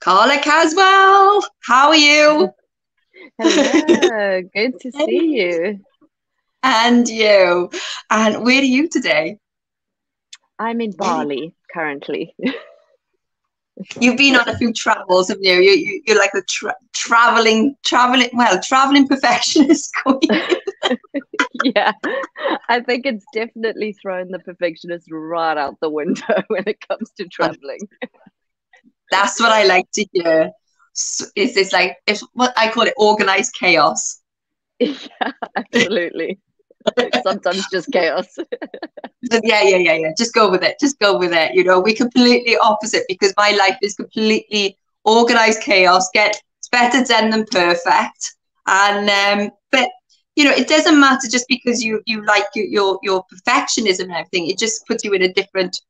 Carla Caswell, how are you? Hello, good to see you. And you. And where are you today? I'm in Bali currently. You've been on a few travels, haven't you? you, you you're like a tra- traveling, traveling, well, traveling perfectionist. queen. yeah, I think it's definitely thrown the perfectionist right out the window when it comes to traveling. That's what I like to hear. Is this like it's what I call it organized chaos? Yeah, absolutely. Sometimes just chaos. yeah, yeah, yeah, yeah. Just go with it. Just go with it. You know, we completely opposite because my life is completely organized chaos. Get it's better done than perfect. And um, but you know, it doesn't matter just because you you like your your, your perfectionism and everything. It just puts you in a different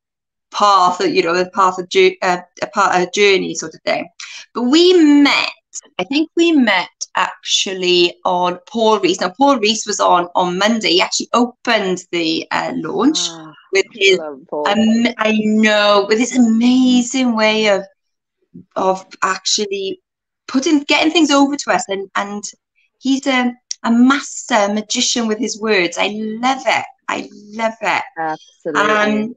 path, you know, a path of uh, a part a journey sort of thing. But we met. I think we met actually on Paul Rees. Now Paul Rees was on on Monday. He actually opened the uh, launch oh, with his. Um, I know with his amazing way of of actually putting getting things over to us, and and he's a a master magician with his words. I love it. I love it. Absolutely. Um,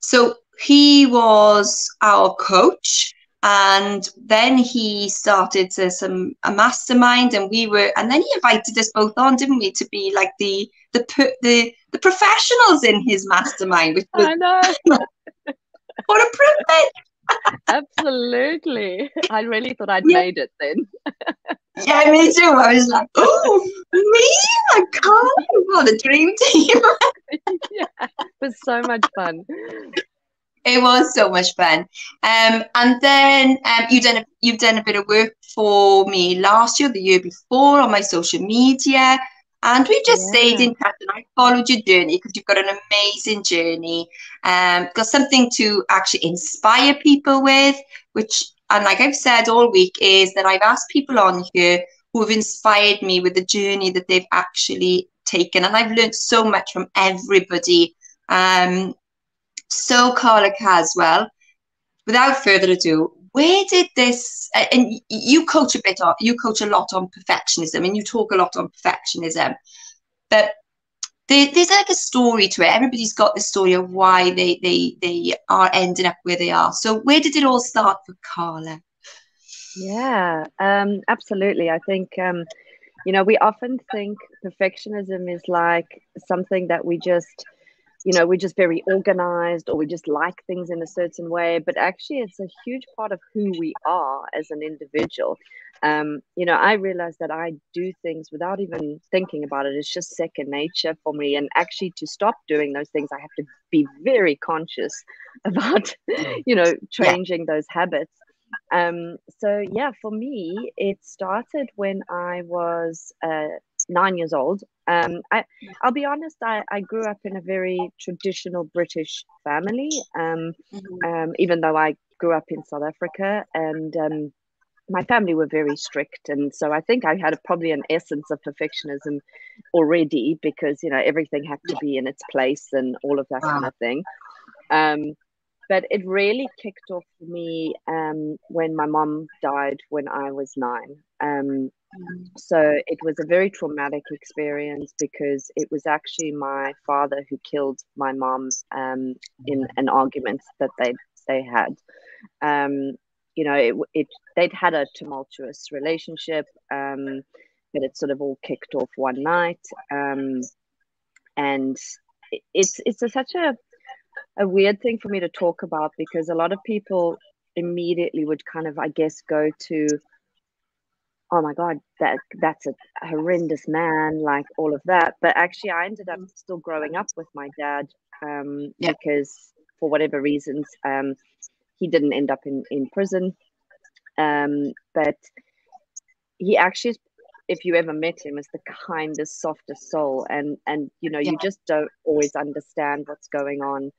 so he was our coach and then he started to some a mastermind and we were and then he invited us both on didn't we to be like the the the the professionals in his mastermind which was, I know. What a privilege! Absolutely. I really thought I'd yeah. made it then yeah me too I was like oh me I can't what a dream team yeah it was so much fun it was so much fun. Um, and then um, you've done a, you've done a bit of work for me last year, the year before, on my social media, and we just yeah. stayed in touch. And I followed your journey because you've got an amazing journey. Um, got something to actually inspire people with, which, and like I've said all week, is that I've asked people on here who have inspired me with the journey that they've actually taken, and I've learned so much from everybody. Um, so Carla Caswell, without further ado, where did this and you coach a bit on you coach a lot on perfectionism and you talk a lot on perfectionism but there, there's like a story to it. Everybody's got the story of why they they they are ending up where they are. So where did it all start for carla? Yeah um absolutely. I think um you know we often think perfectionism is like something that we just you know we're just very organized or we just like things in a certain way but actually it's a huge part of who we are as an individual. Um, you know i realize that i do things without even thinking about it. It's just second nature for me and actually to stop doing those things i have to be very conscious about you know changing yeah. those habits. Um, so yeah for me it started when i was uh, nine years old um, I, I'll be honest, I, I grew up in a very traditional British family, um, mm-hmm. um, even though I grew up in South Africa. And um, my family were very strict. And so I think I had a, probably an essence of perfectionism already because, you know, everything had to be in its place and all of that wow. kind of thing. Um, but it really kicked off for me um, when my mom died when I was nine. Um, so it was a very traumatic experience because it was actually my father who killed my mom um, in an argument that they they had. Um, you know, it, it they'd had a tumultuous relationship, um, but it sort of all kicked off one night, um, and it's it's a, such a a weird thing for me to talk about because a lot of people immediately would kind of, I guess, go to oh my god that that's a horrendous man like all of that. But actually i ended up still growing up with my dad um, yeah. because for whatever reasons um, he didn't end up in, in prison. Um, but he actually if you ever met him is the kindest softest soul. And and you know yeah. you just don't always understand what's going on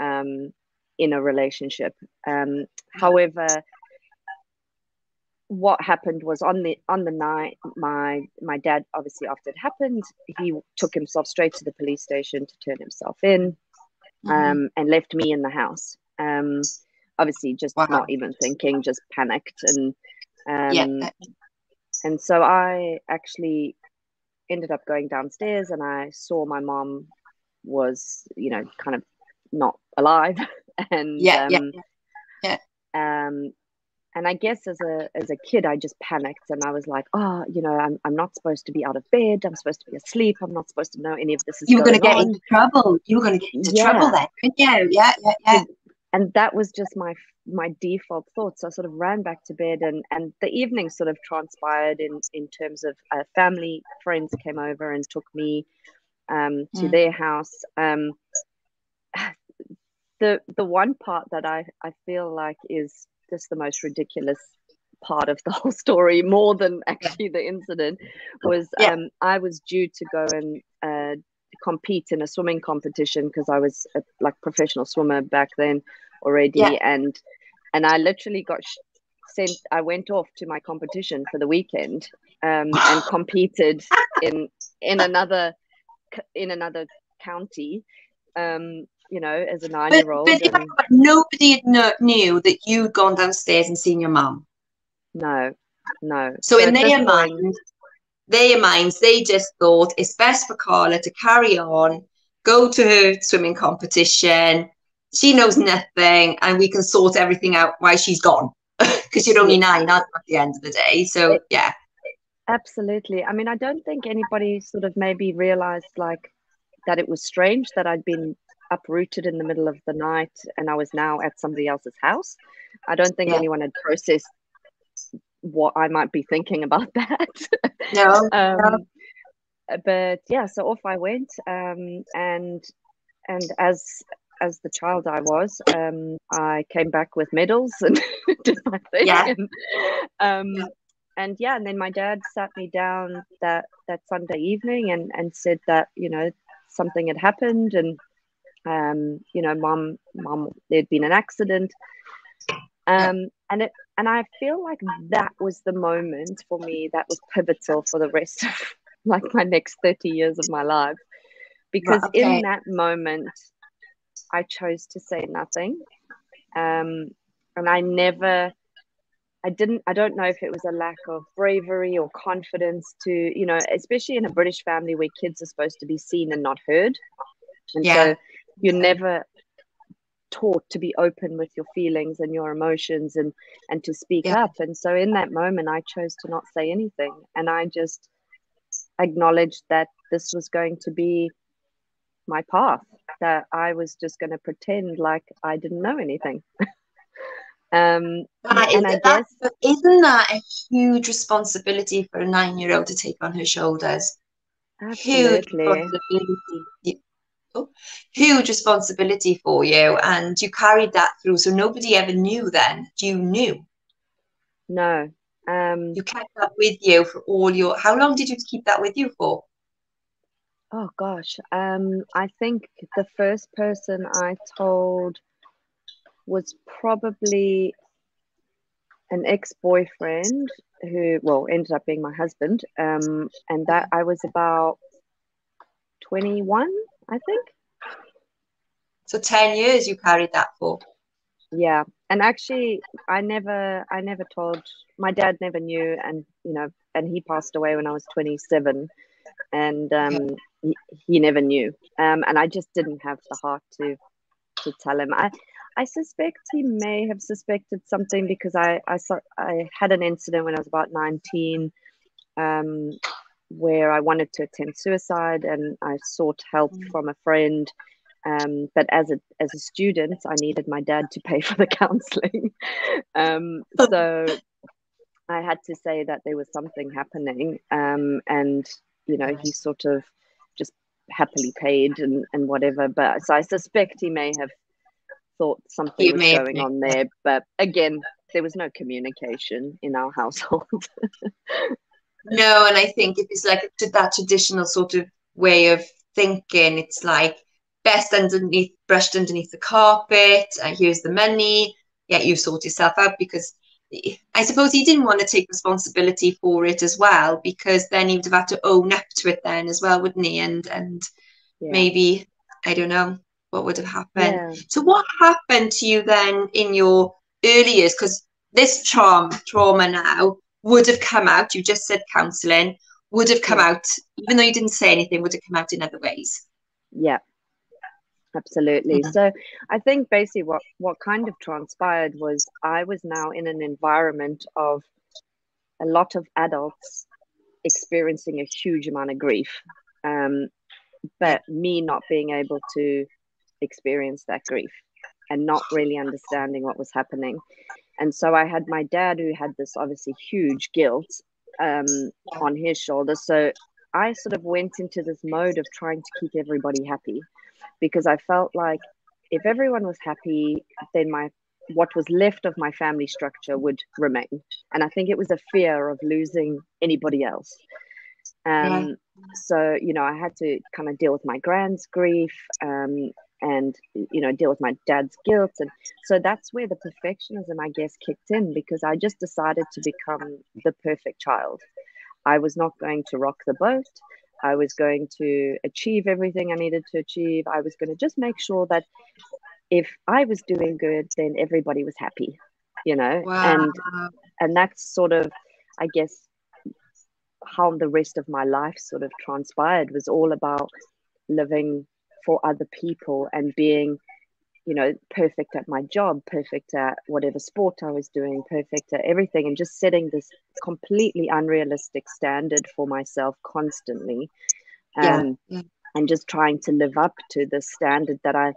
um, in a relationship. Um, however what happened was on the on the night my my dad obviously after it happened he took himself straight to the police station to turn himself in mm-hmm. um, and left me in the house um, obviously just wow. not even thinking, just panicked and um, yeah. and so I actually ended up going downstairs and I saw my mom was, you know, kind of not alive. and yeah, um, yeah, yeah. Um, and I guess as a as a kid, I just panicked and I was like, oh, you know, I'm, I'm not supposed to be out of bed. I'm supposed to be asleep. I'm not supposed to know any of this is. You were going to get into trouble. You were going to get into yeah. trouble then, yeah, yeah, yeah, yeah. And that was just my my default thoughts. So I sort of ran back to bed, and and the evening sort of transpired in in terms of uh, family friends came over and took me um, to mm. their house. Um, the the one part that I I feel like is just the most ridiculous part of the whole story, more than actually the incident, was yeah. um, I was due to go and uh, compete in a swimming competition because I was a like professional swimmer back then already, yeah. and and I literally got sh- sent. I went off to my competition for the weekend um, and competed in in another in another county. Um, you know, as a nine year old. But, but nobody knew that you'd gone downstairs and seen your mum. No, no. So, so in their minds, their minds, they just thought it's best for Carla to carry on, go to her swimming competition. She knows nothing, and we can sort everything out while she's gone because you're only nine at the end of the day. So, yeah. Absolutely. I mean, I don't think anybody sort of maybe realized like that it was strange that I'd been uprooted in the middle of the night and I was now at somebody else's house. I don't think yeah. anyone had processed what I might be thinking about that. No. um, no. But yeah, so off I went, um, and and as as the child I was, um, I came back with medals and did my thing. Yeah. And, um, yeah. and yeah, and then my dad sat me down that that Sunday evening and and said that you know something had happened and um, you know, mom, mom, there'd been an accident. Um, and it, and I feel like that was the moment for me that was pivotal for the rest of like my next 30 years of my life. Because okay. in that moment, I chose to say nothing. Um, and I never, I didn't, I don't know if it was a lack of bravery or confidence to, you know, especially in a British family where kids are supposed to be seen and not heard. And yeah. so you're never taught to be open with your feelings and your emotions and and to speak yeah. up. And so in that moment i chose to not say anything. And i just acknowledged that this was going to be my path that i was just going to pretend like i didn't know anything. Um and i guess isn't that a huge responsibility for a nine year old to take on her shoulders? Absolutely. huge responsibility huge responsibility for you and you carried that through so nobody ever knew then. You knew? No um you kept that with you for all your how long did you keep that with you for? Oh gosh um i think the first person i told was probably an ex-boyfriend who well ended up being my husband um and that i was about 21 I think. So 10 years you carried that for. Yeah. And actually I never I never told my dad never knew and you know and he passed away when I was 27 and um he, he never knew. Um and I just didn't have the heart to to tell him. I I suspect he may have suspected something because I I saw I had an incident when I was about 19 um where I wanted to attempt suicide and I sought help mm. from a friend. Um, but as a as a student, I needed my dad to pay for the counselling. um, so I had to say that there was something happening, um, and you know he sort of just happily paid and and whatever. But so I suspect he may have thought something was going on there. But again, there was no communication in our household. No, and I think if it's like that traditional sort of way of thinking, it's like best underneath, brushed underneath the carpet. Uh, here's the money. Yet you sort yourself out because I suppose he didn't want to take responsibility for it as well because then he would have had to own up to it then as well, wouldn't he? And and yeah. maybe I don't know. what would have happened. Yeah. So what happened to you then in your early years? Because this trauma trauma now would have come out. You just said counselling would have come out, even though you didn't say anything, would have come out in other ways. Yeah, absolutely. Mm-hmm. So I think basically what what kind of transpired was I was now in an environment of a lot of adults experiencing a huge amount of grief, um, but me not being able to experience that grief and not really understanding what was happening. And so I had my dad who had this obviously huge guilt um, on his shoulders. So I sort of went into this mode of trying to keep everybody happy because I felt like if everyone was happy, then my what was left of my family structure would remain. And I think it was a fear of losing anybody else. Um, yeah. So, you know, I had to kind of deal with my grand's grief um, and, you know, deal with my dad's guilt. And so that's where the perfectionism, I guess, kicked in because I just decided to become the perfect child. I was not going to rock the boat. I was going to achieve everything I needed to achieve. I was going to just make sure that if I was doing good, then everybody was happy, you know? Wow. And and that's sort of, I guess, how the rest of my life sort of transpired was all about living for other people and being you know perfect at my job perfect at whatever sport i was doing perfect at everything and just setting this completely unrealistic standard for myself constantly. Um, yeah. and just trying to live up to the standard that i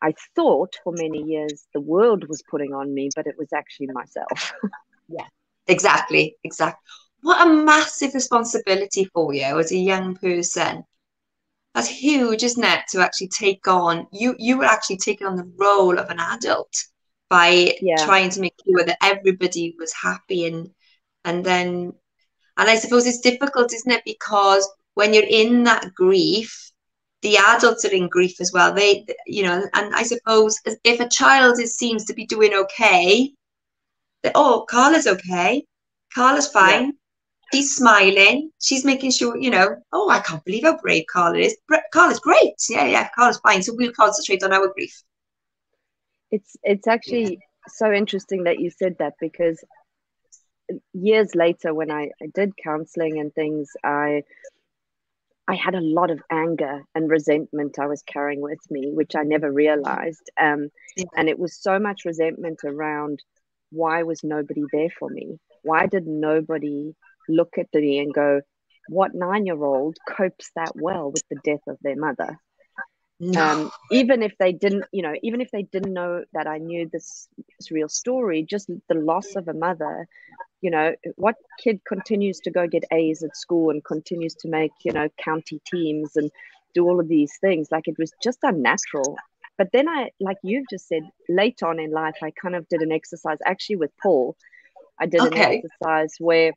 i thought for many years the world was putting on me but it was actually myself. Yeah exactly exactly what a massive responsibility for you as a young person that's huge, isn't it? To actually take on you you were actually taking on the role of an adult by yeah. trying to make sure that everybody was happy and and then and I suppose it's difficult, isn't it? Because when you're in that grief, the adults are in grief as well. They, you know, and I suppose if a child is, seems to be doing okay, that oh, Carla's okay, Carla's fine. Yeah she's smiling. She's making sure, you know, oh, I can't believe how brave Carla is. Carla's great. Yeah, yeah, Carla's fine. So we'll concentrate on our grief. It's it's actually yeah. so interesting that you said that because years later when I, I did counseling and things, I I had a lot of anger and resentment I was carrying with me, which I never realized. Um, yeah. And it was so much resentment around why was nobody there for me? Why did nobody look at me and go, what nine year old copes that well with the death of their mother? No. Um, even if they didn't, you know, even if they didn't know that I knew this, this real story, just the loss of a mother, you know, what kid continues to go get A's at school and continues to make, you know, county teams and do all of these things? Like it was just unnatural. But then I, like you've just said, late on in life, I kind of did an exercise actually with Paul. I did okay. an exercise where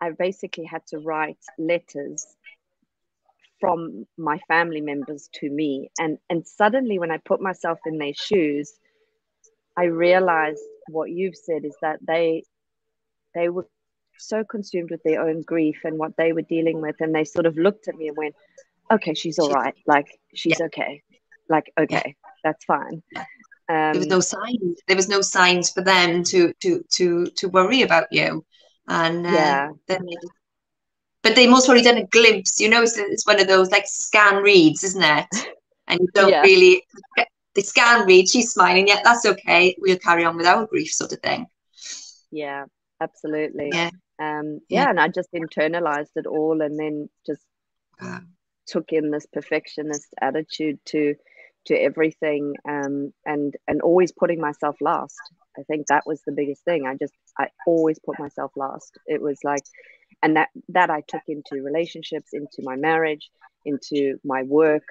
I basically had to write letters from my family members to me. And, and suddenly, when I put myself in their shoes, I realized what you've said is that they they were so consumed with their own grief and what they were dealing with, and they sort of looked at me and went, "Okay, she's all right. Like she's yeah. okay. Like okay, yeah. that's fine." Um, there was no signs. There was no signs for them to to to to worry about you and uh, yeah. then they, but they most probably done a glimpse. You know, it's, it's one of those like scan reads, isn't it? And you don't yeah. really the scan read. She's smiling. Yeah, that's okay. We'll carry on with our grief, sort of thing. Yeah, absolutely. Yeah. Um, yeah, yeah, and I just internalized it all, and then just took in this perfectionist attitude to to everything, um, and and always putting myself last. I think that was the biggest thing. I just I always put myself last. It was like and that that I took into relationships, into my marriage, into my work.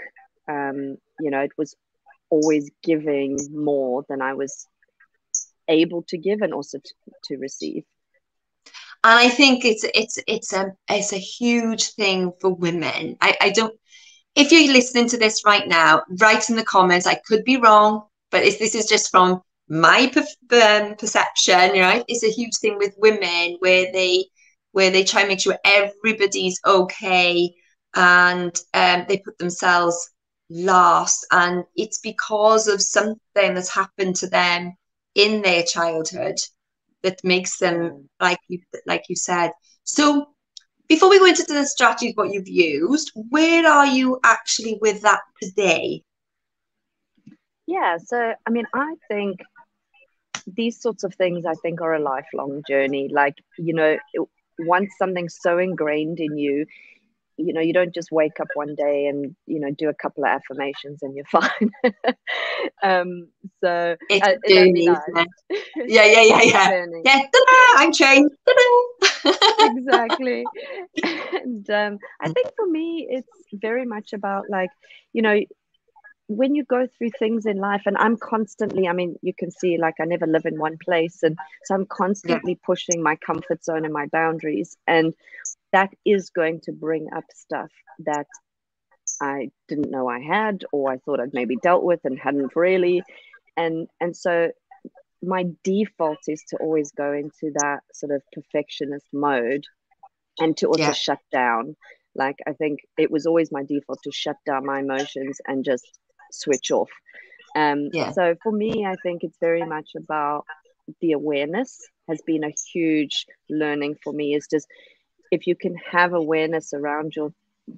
Um, you know, it was always giving more than I was able to give and also to, to receive. And I think it's it's it's a it's a huge thing for women. I, I don't if you're listening to this right now, write in the comments. I could be wrong, but this is just from my um, perception, right, is a huge thing with women where they where they try and make sure everybody's okay and um, they put themselves last. And it's because of something that's happened to them in their childhood that makes them like you like you said. So before we go into the strategies what you've used where are you actually with that today? Yeah so i mean i think these sorts of things i think are a lifelong journey. Like you know once something's so ingrained in you you know you don't just wake up one day and you know do a couple of affirmations and you're fine. Um so it's uh, journey, nice. yeah yeah yeah yeah. yeah i'm trained exactly. And um i think for me it's very much about like you know when you go through things in life and i'm constantly i mean you can see like i never live in one place and so i'm constantly yeah. pushing my comfort zone and my boundaries and that is going to bring up stuff that i didn't know i had or i thought i'd maybe dealt with and hadn't really and and so my default is to always go into that sort of perfectionist mode and to also yeah. shut down like i think it was always my default to shut down my emotions and just switch off. Um, yeah. So for me, I think it's very much about the awareness has been a huge learning for me. Is just if you can have awareness around your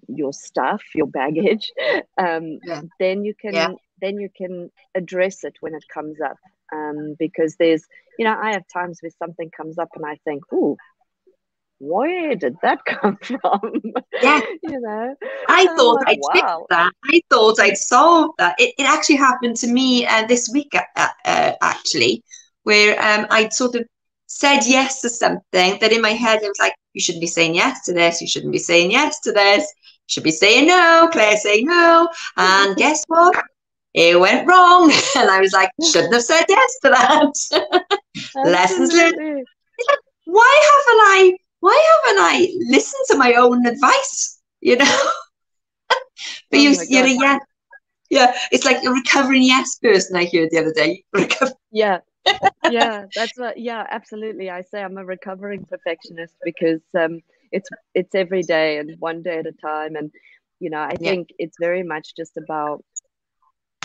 your stuff, your baggage, um, yeah. then you can yeah. then you can address it when it comes up. Um, because there's, you know, I have times where something comes up and I think, oh, where did that come from? Yeah. you know, I thought I'd wow. that. I thought I'd solved that. It, it actually happened to me uh, this week, uh, uh, actually, where um, I'd sort of said yes to something that in my head I was like, you shouldn't be saying yes to this. You shouldn't be saying yes to this. You should be saying no. Claire saying no. And guess what? It went wrong. And I was like, shouldn't have said yes to that. Lessons learned. Why haven't I why haven't I listened to my own advice? You know? but oh you, you're a yeah, yeah. It's like a recovering yes person. I heard the other day. yeah, yeah, that's what. Yeah, absolutely. I say I'm a recovering perfectionist because um, it's it's every day and one day at a time. And you know, I think yeah. it's very much just about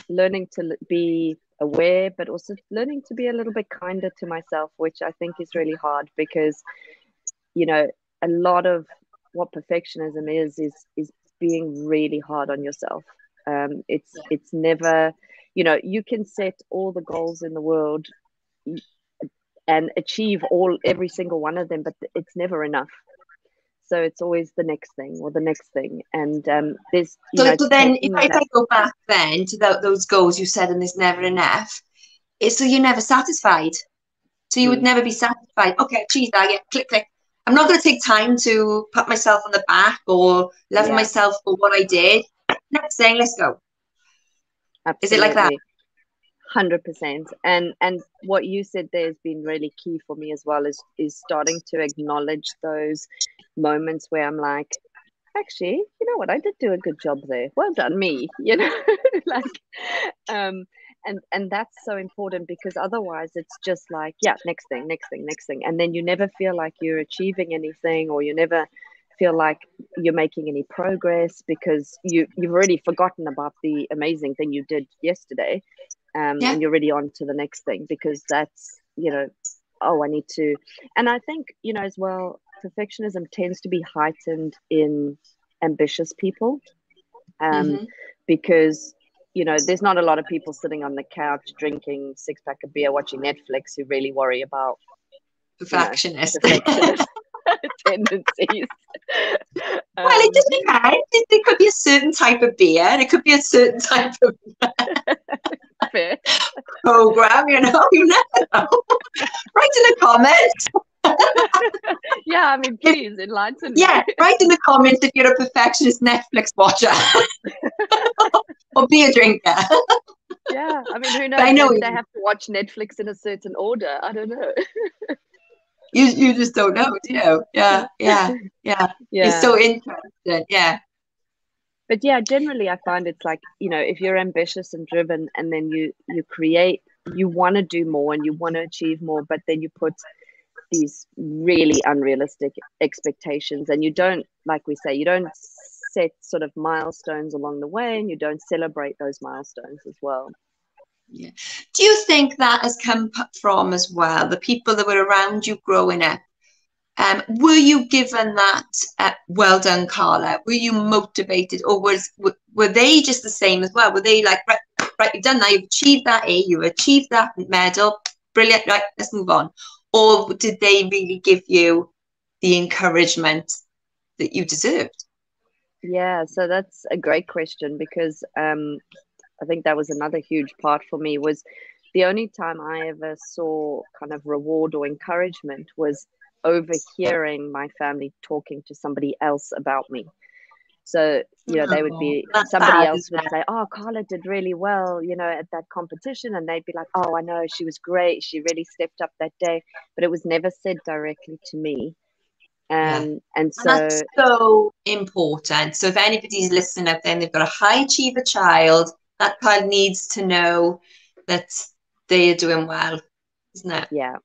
learning to be aware, but also learning to be a little bit kinder to myself, which I think is really hard because you know, a lot of what perfectionism is is is being really hard on yourself. Um, it's it's never, you know, you can set all the goals in the world and achieve all every single one of them, but it's never enough. So it's always the next thing or the next thing, and um, there's. so, know, so then, if I, if I, go back then to the, those goals you said, and there's never enough, it's so you're never satisfied. So you mm. would hmm. never be satisfied. Okay, achieve that. Yeah, click, click. I'm not going to take time to pat myself on the back or love yeah. myself for what I did. Next thing, let's go. Absolutely. Is it like that? Hundred percent. And and what you said there has been really key for me as well is is starting to acknowledge those moments where I'm like, actually, you know what, I did do a good job there. Well done, me. You know, like um and and that's so important because otherwise it's just like yeah next thing next thing next thing and then you never feel like you're achieving anything or you never feel like you're making any progress because you you've already forgotten about the amazing thing you did yesterday um, yeah. and you're already on to the next thing because that's you know oh i need to and i think you know as well perfectionism tends to be heightened in ambitious people um, mm-hmm. because you know, there's not a lot of people sitting on the couch drinking six pack of beer, watching Netflix who really worry about perfectionist, you know, tendencies. well, um, it just depends. It, could be a certain type of beer, and it could be a certain type of program. You know, you never know. Write in the comments. yeah, I mean, please enlighten yeah, write in the comments if you're a perfectionist Netflix watcher or be a drinker. yeah, I mean, who knows? I know they have to watch Netflix in a certain order. I don't know. you you just don't know, do you? Yeah, yeah, yeah. Yeah. It's so interesting. Yeah. But yeah, generally I find it's like, you know, if you're ambitious and driven and then you you create you want to do more and you want to achieve more, but then you put these really unrealistic expectations and you don't like we say you don't set sort of milestones along the way and you don't celebrate those milestones as well. Yeah. Do you think that has come from as well the people that were around you growing up? Um, were you given that uh, well done, Carla? Were you motivated, or was were they just the same as well? Were they like right, right you've done that, you've achieved that A, you've achieved that medal, brilliant, right? Let's move on. Or did they really give you the encouragement that you deserved? Yeah, so that's a great question because um, I think that was another huge part for me was the only time I ever saw kind of reward or encouragement was overhearing my family talking to somebody else about me. So, you know, they would be oh, somebody else would say, Oh, Carla did really well, you know, at that competition. And they'd be like, Oh, I know, she was great. She really stepped up that day. But it was never said directly to me. Um, yeah. and so and that's so important. So if anybody's listening up there and they've got a high achiever child, that child needs to know that they are doing well, isn't it? Yeah.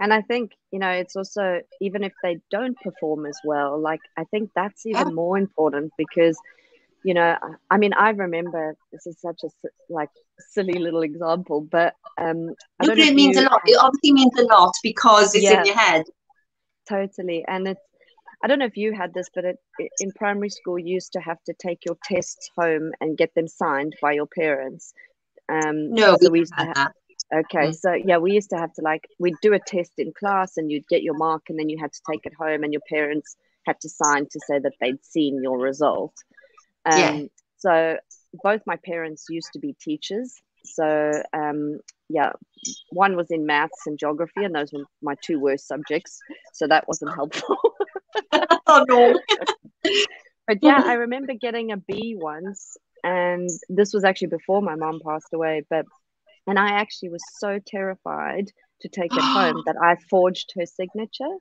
And I think, you know, it's also, even if they don't perform as well, like, I think that's even yeah. more important because, you know, I mean, I remember this is such a like silly little example, but um, I don't it means you, a lot. It obviously means a lot because it's yeah, in your head. Totally, and it's. I don't know if you had this, but it, in primary school, you used to have to take your tests home and get them signed by your parents. Um, no, so we, used to have, Okay, mm. so yeah, we used to have to like we'd do a test in class and you'd get your mark and then you had to take it home and your parents had to sign to say that they'd seen your result. Um, yeah. So both my parents used to be teachers. So um, yeah, one was in maths and geography, and those were my two worst subjects. So that wasn't helpful. oh no. but yeah, I remember getting a B once, and this was actually before my mom passed away. But and I actually was so terrified to take it home that I forged her signature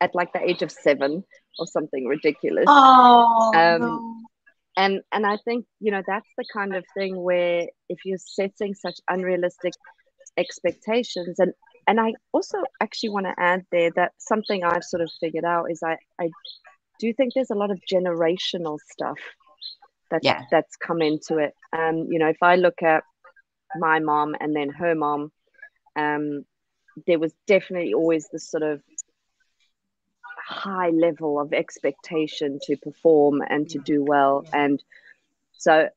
at like the age of seven or something ridiculous. Oh, um, no. And and I think you know that's the kind of thing where if you're setting such unrealistic expectations and and I also actually want to add there that something I've sort of figured out is I I do think there's a lot of generational stuff that yeah. that's come into it. Um, you know, if I look at my mom and then her mom, um, there was definitely always this sort of high level of expectation to perform and to do well. And so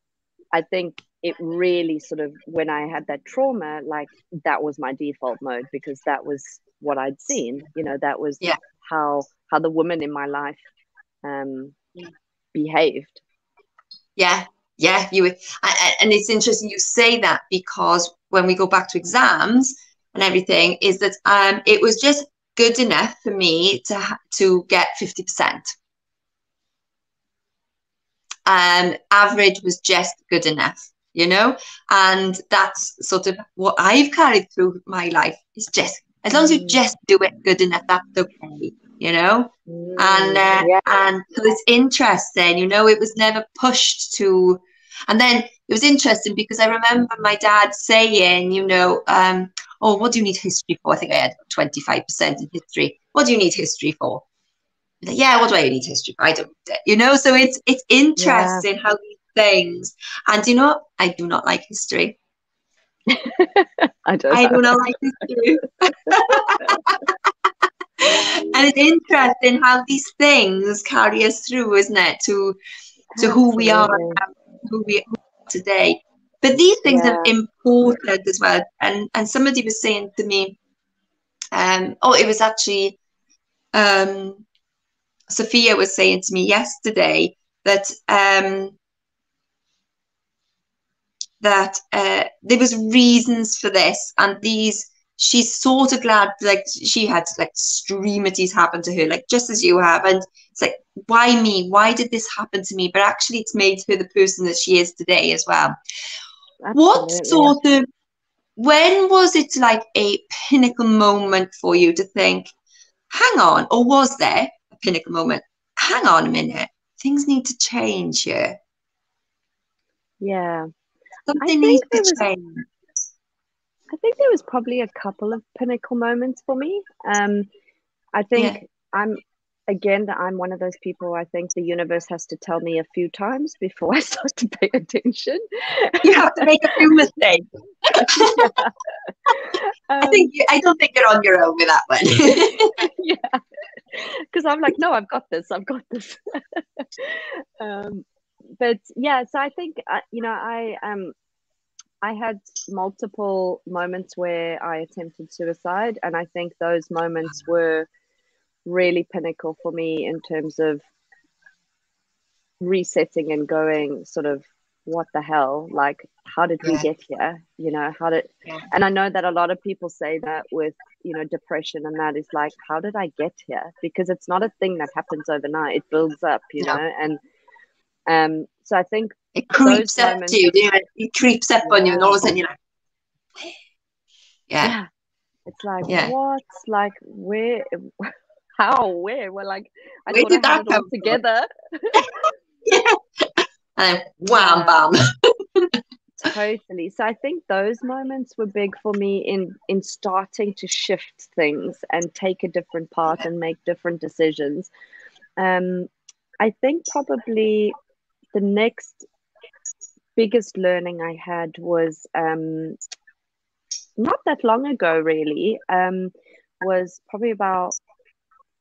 I think it really sort of, when I had that trauma, like that was my default mode because that was what I'd seen. You know, that was yeah. how how the woman in my life um, behaved. Yeah, yeah, you and it's interesting you say that because when we go back to exams and everything, is that um, it was just good enough for me to to get fifty percent. Um, average was just good enough, you know, and that's sort of what I've carried through my life. Is just as long as you mm. just do it good enough, that's okay you know mm, and uh, yeah. and so it's interesting you know it was never pushed to and then it was interesting because i remember my dad saying you know um, oh what do you need history for i think i had 25% in history what do you need history for like, yeah what do i need history for i don't you know so it's it's interesting yeah. how these things and you know i do not like history I don't. I do not like history. and it's interesting how these things carry us through, isn't it? To to who we are, who we are today. But these things yeah. are important as well. And and somebody was saying to me, um, oh, it was actually um, Sophia was saying to me yesterday that um, that uh, there was reasons for this, and these she's sort of glad like she had like extremities happen to her like just as you have. And it's like why me? Why did this happen to me? But actually it's made her the person that she is today as well Absolutely. what sort of when was it like a pinnacle moment for you to think hang on or was there a pinnacle moment hang on a minute things need to change here yeah something needs to was, change I think there was probably a couple of pinnacle moments for me. Um, I think yeah. I'm again, I'm one of those people. I think the universe has to tell me a few times before I start to pay attention. You have to make a few mistakes. yeah. um, I think you, I don't think you're on your own with that one. yeah, because I'm like, no, I've got this. I've got this. um, but yeah, so I think uh, you know, I um, I had multiple moments where I attempted suicide, and I think those moments were really pinnacle for me in terms of resetting and going sort of what the hell like how did we get here you know how did yeah. and i know that a lot of people say that with you know depression and that is like how did i get here because it's not a thing that happens overnight it builds up you yeah. know and um so i think it creeps up moments, to you, you know, it creeps up yeah. on you and all of a sudden you're like yeah, it's like yeah. what like where how where? We're like i where did I that come together. Yeah and wham bam. Totally. So i think those moments were big for me in in starting to shift things and take a different path and make different decisions. Um i think probably the next biggest learning i had was um not that long ago really um was probably about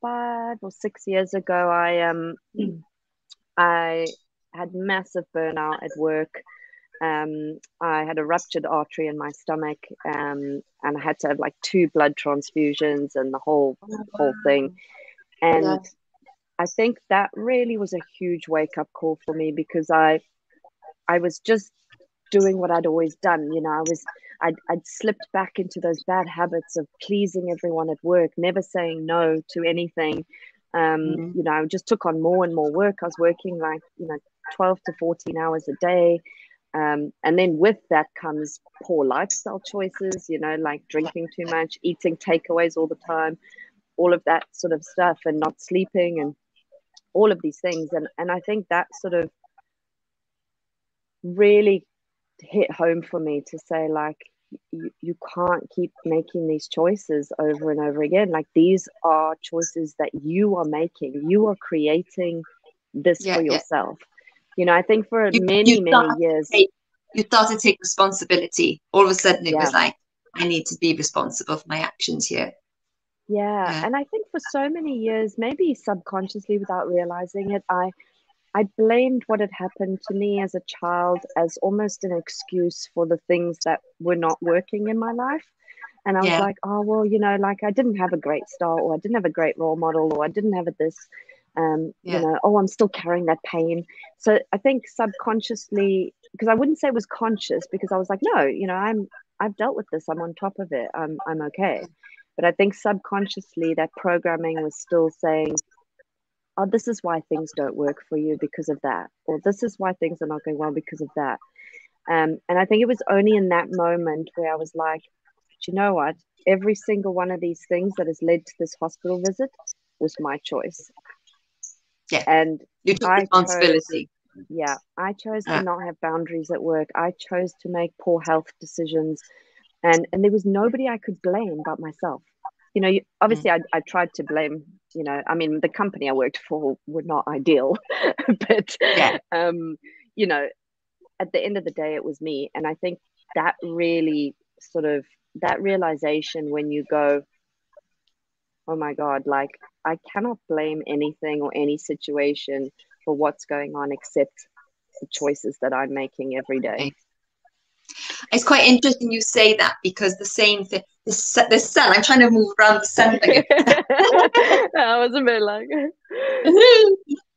five or six years ago i um i had massive burnout at work. Um, I had a ruptured artery in my stomach, um, and I had to have like two blood transfusions and the whole whole thing. And yeah. I think that really was a huge wake up call for me because I I was just doing what I'd always done. You know, I was I'd, I'd slipped back into those bad habits of pleasing everyone at work, never saying no to anything. Um, mm-hmm. You know, I just took on more and more work. I was working like you know 12 to 14 hours a day. Um, and then with that comes poor lifestyle choices, you know, like drinking too much, eating takeaways all the time, all of that sort of stuff, and not sleeping, and all of these things. And and I think that sort of really hit home for me to say like you, you can't keep making these choices over and over again like these are choices that you are making you are creating this yeah, for yourself yeah you know, I think for you, many, you many years. Take, you start to take responsibility. All of a sudden, it yeah. was like, I need to be responsible for my actions here. Yeah. yeah. And I think for so many years, maybe subconsciously without realizing it, I I blamed what had happened to me as a child as almost an excuse for the things that were not working in my life. And I was yeah. like, oh, well, you know, like I didn't have a great start, or I didn't have a great role model, or I didn't have a this um, yeah. you know oh i'm still carrying that pain so i think subconsciously because i wouldn't say it was conscious because i was like no you know i'm i've dealt with this i'm on top of it i'm i'm okay but i think subconsciously that programming was still saying oh this is why things don't work for you because of that or this is why things are not going well because of that um, and i think it was only in that moment where i was like you know what every single one of these things that has led to this hospital visit was my choice yeah. And you took I responsibility. Chose, yeah. I chose to not have boundaries at work. I chose to make poor health decisions. And and there was nobody I could blame but myself. You know, obviously mm. I, I tried to blame, you know, I mean the company I worked for were not ideal. but yeah. um, you know, at the end of the day it was me. And I think that really sort of that realization when you go, oh my God, like I cannot blame anything or any situation for what's going on except the choices that I'm making every day. It's quite interesting you say that because the same thing, the, the sun, I'm trying to move around the sun. I was a bit like.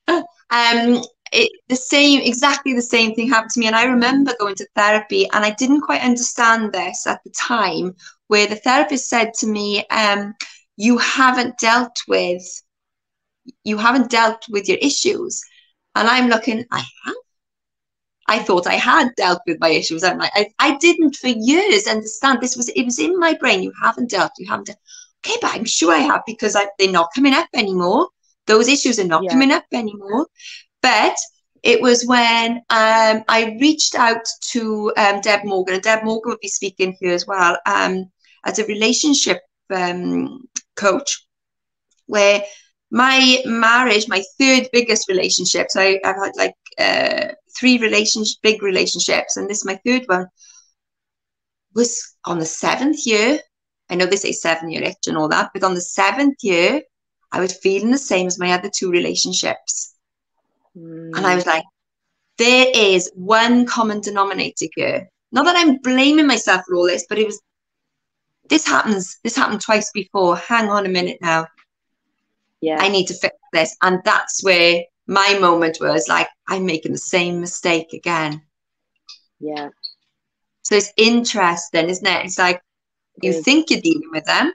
um, it, the same, exactly the same thing happened to me. And I remember going to therapy and I didn't quite understand this at the time, where the therapist said to me, um, you haven't dealt with you haven't dealt with your issues and i'm looking i have i thought i had dealt with my issues i'm like i, I didn't for years understand this was it was in my brain you haven't dealt you haven't dealt. okay but i'm sure i have because I, they're not coming up anymore those issues are not yeah. coming up anymore but it was when um, I reached out to um, Deb Morgan, and Deb Morgan would be speaking here as well um, as a relationship um, coach, where my marriage, my third biggest relationship. So I, have had like uh, three relationship, big relationships, and this my third one was on the seventh year. I know they say seven year itch and all that, but on the seventh year, I was feeling the same as my other two relationships. Mm. And I was like, there is one common denominator here. Not that I'm blaming myself for all this, but it was this happens, this happened twice before. Hang on a minute now. Yeah. I need to fix this. And that's where my moment was like, I'm making the same mistake again. Yeah. So it's interesting, isn't it? It's like you think you're dealing with them,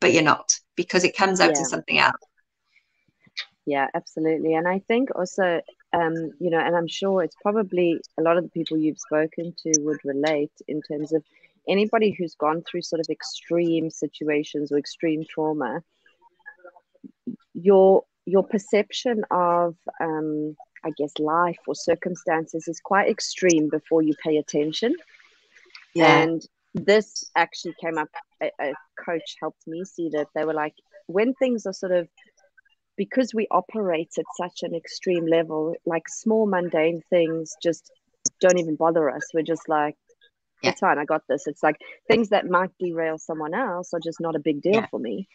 but you're not because it comes out yeah. something else. Yeah, absolutely. And I think also, um, you know, and I'm sure it's probably a lot of the people you've spoken to would relate in terms of anybody who's gone through sort of extreme situations or extreme trauma your your perception of um, I guess life or circumstances is quite extreme before you pay attention. Yeah. And this actually came up. A, a coach helped me see that they were like when things are sort of because we operate at such an extreme level, like small mundane things just don't even bother us. We're just like, yeah. it's fine, I got this. It's like things that might derail someone else are just not a big deal yeah. for me.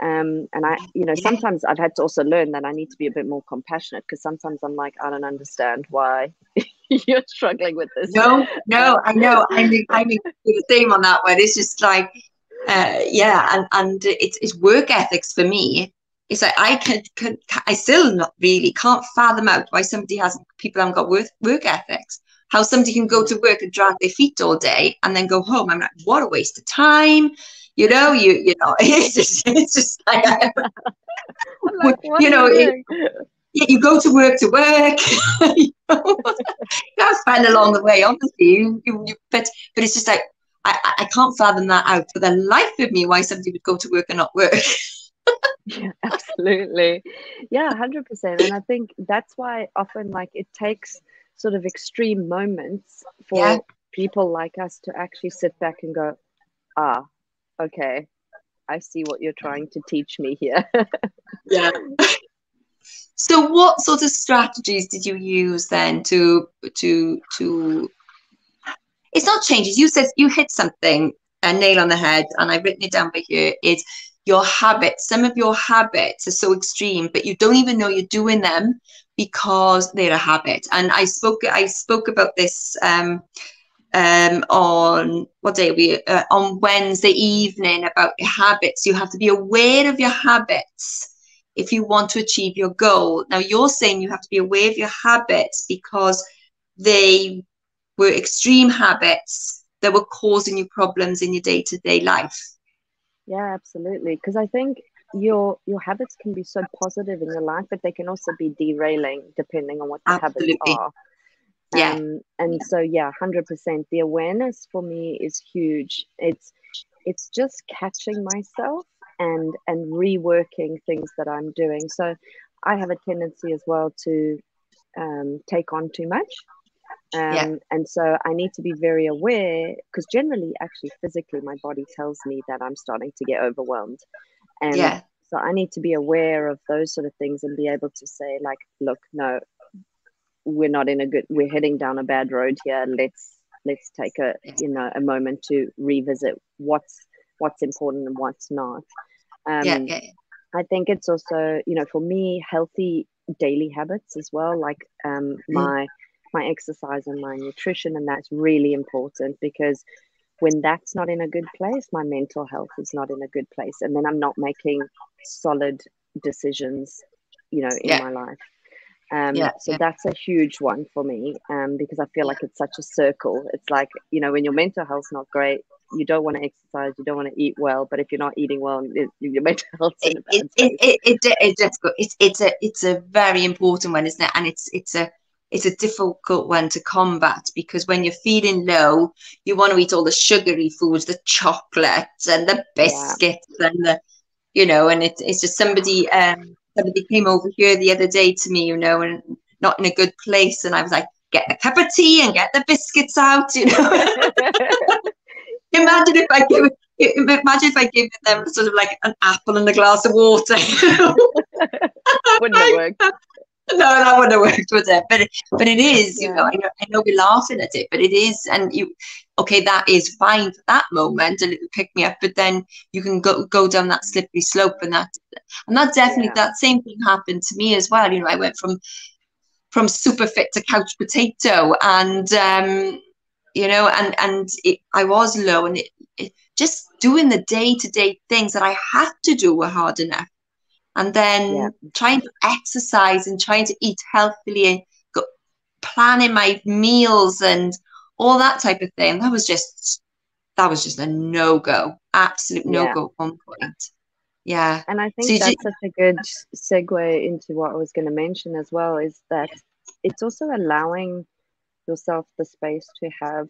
Um, and I, you know, sometimes I've had to also learn that I need to be a bit more compassionate because sometimes I'm like, I don't understand why you're struggling with this. No, no, I know. I'm, I'm the same on that one. It's just like, uh, yeah, and and it's it's work ethics for me. It's like I can, can I still not really can't fathom out why somebody hasn't people haven't got work work ethics. How somebody can go to work and drag their feet all day and then go home. I'm like, what a waste of time you know, you you know, it's just it's just like, like you know, it, you go to work to work. you, know? you fun along the way, obviously. You, you, you, but but it's just like I, I can't fathom that out for the life of me why somebody would go to work and not work. yeah, absolutely. Yeah, hundred percent. And I think that's why often like it takes sort of extreme moments for yeah. people like us to actually sit back and go, ah, okay, I see what you're trying to teach me here. yeah. So what sort of strategies did you use then to to to it's not changes. You said you hit something, a nail on the head, and I've written it down by here, is your habits. Some of your habits are so extreme, but you don't even know you're doing them because they're a habit. And I spoke I spoke about this um, um, on what day we uh, on Wednesday evening about your habits. You have to be aware of your habits if you want to achieve your goal. Now you're saying you have to be aware of your habits because they were extreme habits that were causing you problems in your day-to-day life. Yeah, absolutely. Because I think your your habits can be so positive in your life, but they can also be derailing depending on what the absolutely. habits are. Yeah. Um, and so yeah, hundred percent. The awareness for me is huge. It's it's just catching myself and and reworking things that I'm doing. So I have a tendency as well to um, take on too much. Um, yeah. And so I need to be very aware because generally, actually, physically, my body tells me that I'm starting to get overwhelmed. And yeah. so I need to be aware of those sort of things and be able to say, like, look, no, we're not in a good we're heading down a bad road here. Let's let's take a you know a moment to revisit what's what's important and what's not. Um, yeah, yeah, i think it's also you know for me healthy daily habits as well like um, mm. my my exercise and my nutrition and that's really important because when that's not in a good place my mental health is not in a good place. And then i'm not making solid decisions you know in yeah. my life um, yeah, so yeah. that's a huge one for me um, because I feel like it's such a circle. It's like, you know, when your mental health's not great, you don't want to exercise, you don't want to eat well, but if you're not eating well, it, your mental health it, it, it, it, it, just it's it's a it's a very important one, isn't it? And it's it's a it's a difficult one to combat because when you're feeling low, you want to eat all the sugary foods, the chocolates and the biscuits yeah. and the you know, and it's it's just somebody um somebody came over here the other day to me, you know, and not in a good place. And I was like, get a cup of tea and get the biscuits out, you know. Imagine if I give imagine if I gave them sort of like an apple and a glass of water. Wouldn't have worked. No, I wouldn't have worked, would it? But but it is, you yeah. know, I know, I know we're laughing at it, but it is, and you, okay, that is fine for that moment, and it will pick me up. But then you can go go down that slippery slope, and that, and that definitely yeah. that same thing happened to me as well. You know, I went from from super fit to couch potato, and um, you know, and and it, I was low, and it, it, just doing the day to day things that I had to do were hard enough, and then yeah. trying to exercise and trying to eat healthily and go, planning my meals and all that type of thing. That was just that was just a no go, absolute no go yeah. one point. Yeah, and I think so that's you, such a good segue into what I was going to mention as well. Is that it's also allowing yourself the space to have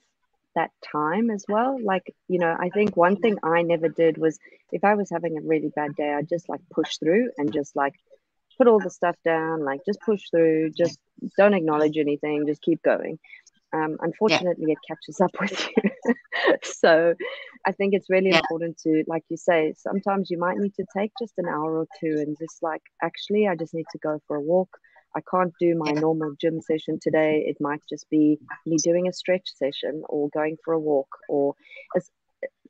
that time as well. Like, you know, I think one thing I never did was if I was having a really bad day, I'd just like push through and just like put all the stuff down, like just push through, just don't acknowledge anything, just keep going. Um, unfortunately, yeah. it catches up with you. so I think it's really yeah. important to, like you say, sometimes you might need to take just an hour or two and just like, actually, I just need to go for a walk. I can't do my normal gym session today. It might just be me doing a stretch session or going for a walk. Or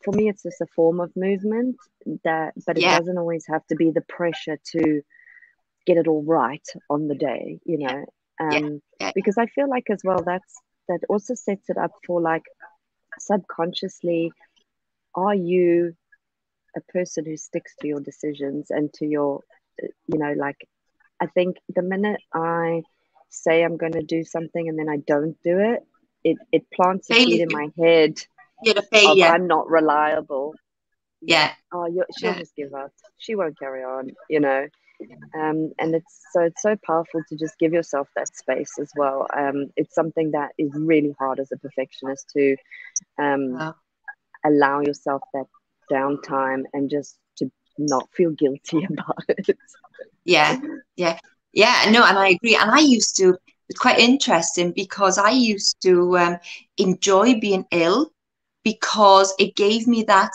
for me, it's just a form of movement that, but it yeah. doesn't always have to be the pressure to get it all right on the day, you know. Um, yeah. because I feel like as well that's that also sets it up for like subconsciously, are you a person who sticks to your decisions and to your you know like I think the minute I say I'm going to do something and then I don't do it, it, it plants a seed in my head. Yeah, failure. I'm not reliable. Yeah. Oh, she'll yeah. just give up. She won't carry on, you know. Um, and it's so it's so powerful to just give yourself that space as well. Um, it's something that is really hard as a perfectionist to um, wow. allow yourself that downtime and just to not feel guilty about it yeah yeah yeah no and i agree and i used to it's quite interesting because i used to um, enjoy being ill because it gave me that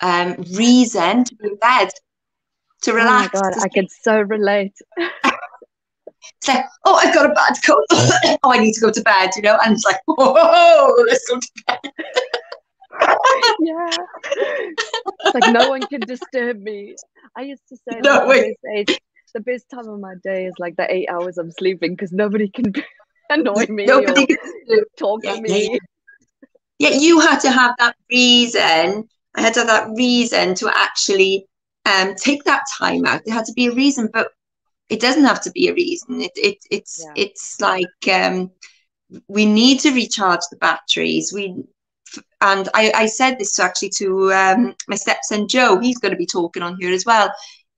um, reason to be in bed to relax oh my God, i can so relate. It's like oh i've got a bad cold. Oh i need to go to bed you know and it's like whoa let's go to bed yeah. It's like no one can disturb me. I used to say no, the, best the best time of my day is like the eight hours I'm sleeping because nobody can annoy me nobody can talk yeah, to me. Yeah. yeah, you had to have that reason. I had to have that reason to actually um, take that time out. There had to be a reason, but it doesn't have to be a reason. It, it it's yeah. it's like um, we need to recharge the batteries. We and I, I said this actually to um, my stepson Joe. He's going to be talking on here as well.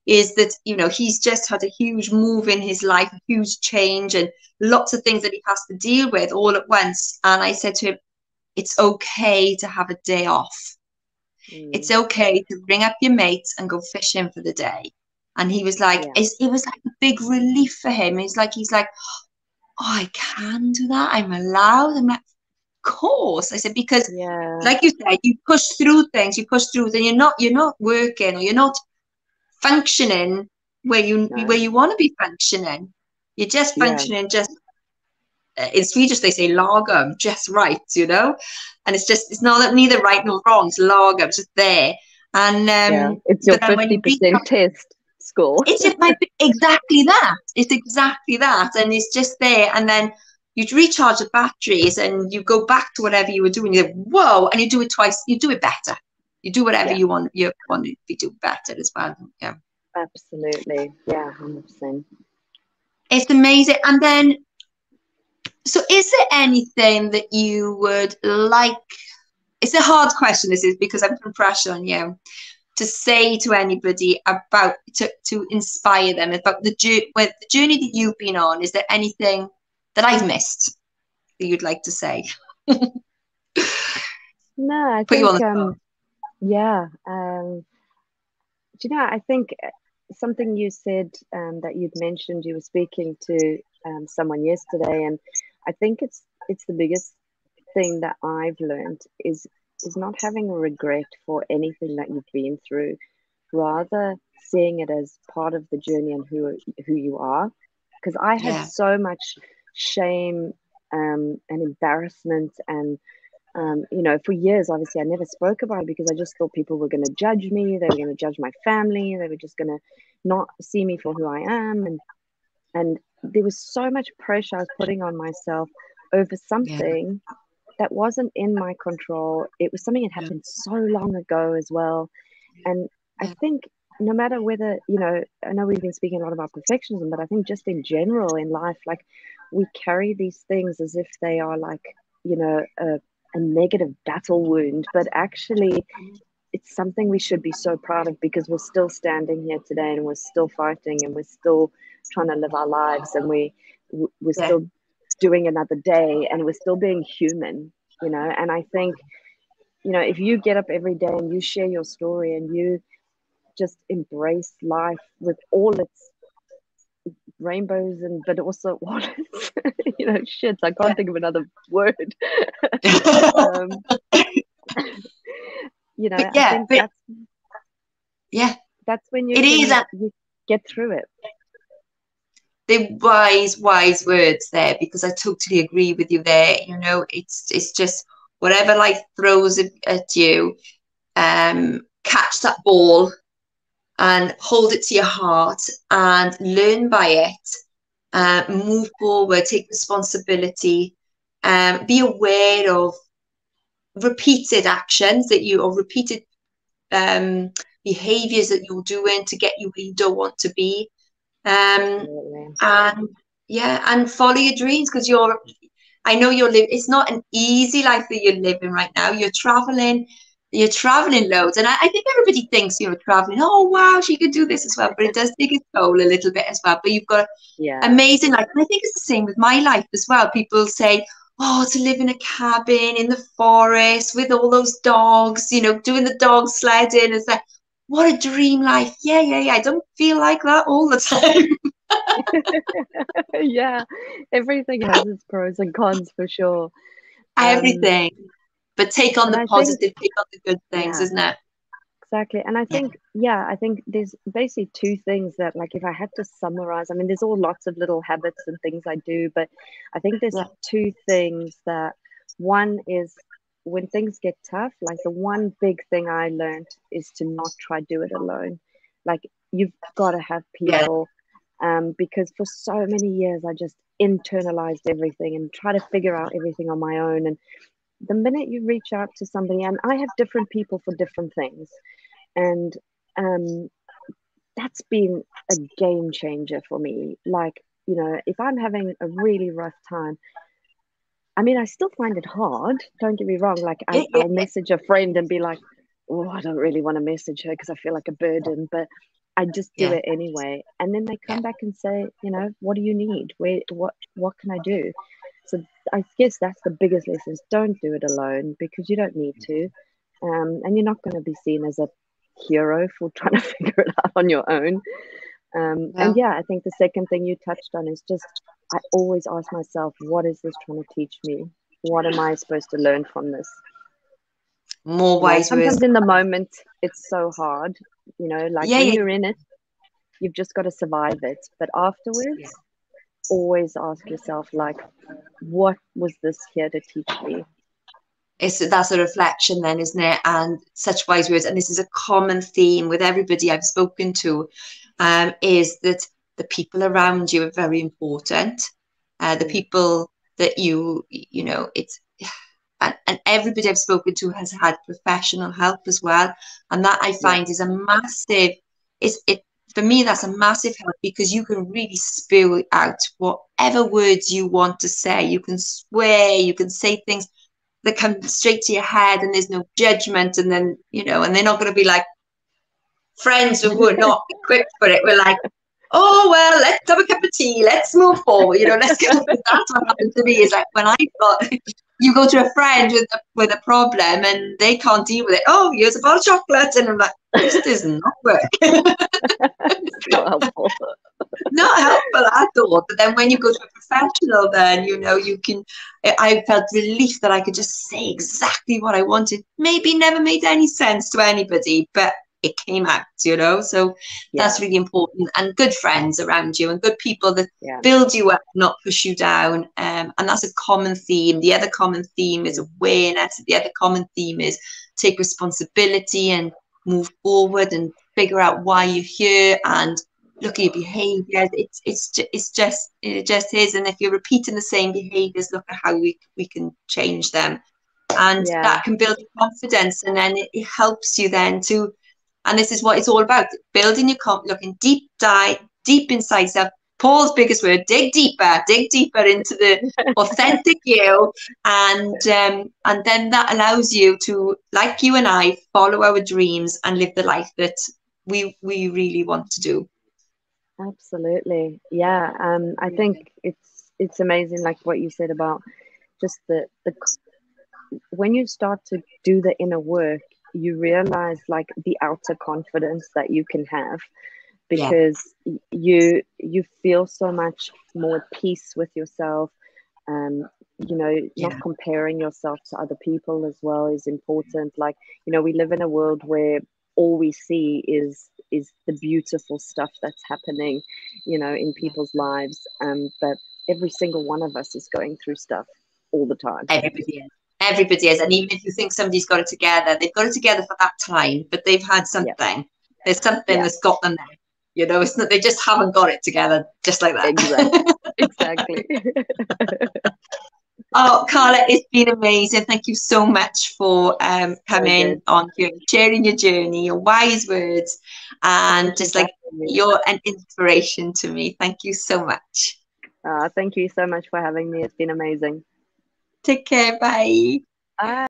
Is that you know he's just had a huge move in his life, a huge change, and lots of things that he has to deal with all at once. And I said to him, "It's okay to have a day off. Mm. It's okay to bring up your mates and go fishing for the day." And he was like, yeah. it was like a big relief for him. He's like, he's like, oh, I can do that. I'm allowed. I'm like, course i said because yeah. like you said you push through things you push through then you're not you're not working or you're not functioning where you no. where you want to be functioning you're just functioning yeah. just uh, in swedish they say lagom just right you know and it's just it's not that neither right nor wrong it's lagom just there and um yeah. it's your 50% become, test score it's just exactly that it's exactly that and it's just there and then you recharge the batteries and you go back to whatever you were doing. You go, whoa, and you do it twice. You do it better. You do whatever yeah. you want. You want to be do better as well. Yeah. Absolutely. Yeah, hundred percent. It's amazing. And then, so is there anything that you would like? It's a hard question. This is because I'm putting pressure on you to say to anybody about to, to inspire them about the, with the journey that you've been on. Is there anything that I've missed that you'd like to say? no, I Put think, um, yeah. Um, do you know, I think something you said um, that you'd mentioned, you were speaking to um, someone yesterday, and I think it's it's the biggest thing that I've learned is is not having a regret for anything that you've been through, rather seeing it as part of the journey and who who you are. Because I had yeah. so much shame um, and embarrassment and um, you know, for years, obviously, I never spoke about it because I just thought people were going to judge me. They were going to judge my family. They were just going to not see me for who I am. And and there was so much pressure I was putting on myself over something yeah. that wasn't in my control. It was something that happened yeah. so long ago as well. And. I think no matter whether, you know, I know we've been speaking a lot about perfectionism, but I think just in general in life, like we carry these things as if they are like, you know, a, a negative battle wound, but actually it's something we should be so proud of because we're still standing here today and we're still fighting and we're still trying to live our lives and we we're yeah. still doing another day and we're still being human you know and i think you know if you get up every day and you share your story and you just embrace life with all its rainbows and but also what you know shit i can't think of another word. Um, you know yeah but, that's, yeah. that's when you, it is a, you get through it. The wise wise words there because i totally agree with you there you know it's it's just whatever life throws at you um catch that ball and hold it to your heart and learn by it uh, move forward take responsibility um, be aware of repeated actions that you or repeated um, behaviors that you're doing to get you where you don't want to be. Um, and yeah and follow your dreams because you're i know you're living it's not an easy life that you're living right now. You're traveling you're traveling loads and I, I, think everybody thinks you're traveling oh wow she could do this as well but it does take its toll a little bit as well but you've got yeah amazing life and i think it's the same with my life as well people say oh to live in a cabin in the forest with all those dogs you know doing the dog sledding It's like, what a dream life. Yeah, yeah, yeah. I don't feel like that all the time. yeah, everything has its pros and cons for sure. Everything. Um, But take on the positive, think, take on the good things, yeah, isn't it? Exactly. And I think, yeah. yeah, I think there's basically two things that, like, if I had to summarize, I mean, there's all lots of little habits and things I do, but I think there's yeah. two things that one is when things get tough, like the one big thing I learned is to not try do it alone. Like you've got to have people, um, because for so many years I just internalized everything and try to figure out everything on my own. And the minute you reach out to somebody, and I have different people for different things, and um, that's been a game changer for me. Like you know, if I'm having a really rough time, I mean, I still find it hard. Don't get me wrong. Like, I, will message a friend and be like, "Oh, I don't really want to message her because I feel like a burden," but I just do yeah. it anyway. And then they come yeah. back and say, "You know, what do you need? Where, what, what can I do?" I guess that's the biggest lesson: is don't do it alone because you don't need to, um, and you're not going to be seen as a hero for trying to figure it out on your own. Um, And yeah, I think the second thing you touched on is just I always ask myself, what is this trying to teach me? What am I supposed to learn from this? More ways. you know, Sometimes in the moment, it's so hard. You know, like yeah, when yeah. you're in it, you've just got to survive it. But afterwards. Always ask yourself, like, what was this here to teach me? it's that's a reflection then isn't it and such wise words and this is a common theme with everybody i've spoken to um, is that the people around you are very important. Uh, the mm. people that you, you know, it's, and, and, everybody I've spoken to has had professional help as well. And that I find is a massive, is it, for me, that's a massive help because you can really spew out whatever words you want to say. You can swear, you can say things that come straight to your head and there's no judgment. And then, you know, and they're not going to be like, friends who were not equipped for it were like, oh well, let's have a cup of tea, let's move forward. You know, let's go. That's what happened to me. Is like when I got you go to a friend with a, with a problem and they can't deal with it. Oh, here's a bottle of chocolate, and I'm like, this does not work. not helpful. not helpful at all. But then when you go to a professional, then you know you can. I felt relief that I could just say exactly what I wanted. Maybe never made any sense to anybody, but it came out, you know. So yeah. that's really important. And good friends around you and good people that yeah. build you up, not push you down. Um, and that's a common theme. The other common theme is awareness. The other common theme is take responsibility and move forward and figure out why you're here and look at your behaviors. It's it's just, it's just it just is. And if you're repeating the same behaviors, look at how we we can change them. And yeah. that can build confidence, and then it, it helps you then to and this is what it's all about building your comp, looking deep dive, deep inside yourself. Paul's biggest word, dig deeper, dig deeper into the authentic you. And um, and then that allows you to, like you and I, follow our dreams and live the life that we we really want to do. Absolutely. Yeah. Um, I think it's it's amazing like what you said about just the the when you start to do the inner work you realize like the outer confidence that you can have because yeah. you you feel so much more at peace with yourself um you know yeah. not comparing yourself to other people as well is important like you know we live in a world where all we see is is the beautiful stuff that's happening you know in people's lives um but every single one of us is going through stuff all the time everybody is Everybody is. And even if you think somebody's got it together, they've got it together for that time, but they've had something. Yeah. There's something yeah. that's got them there. You know, it's not, they just haven't got it together just like that. Exactly. exactly. oh, Carla, it's been amazing. Thank you so much for um, coming on here, sharing your journey, your wise words, and just like you're an inspiration to me. Thank you so much. Uh, thank you so much for having me. It's been amazing. Take care. Bye. Bye.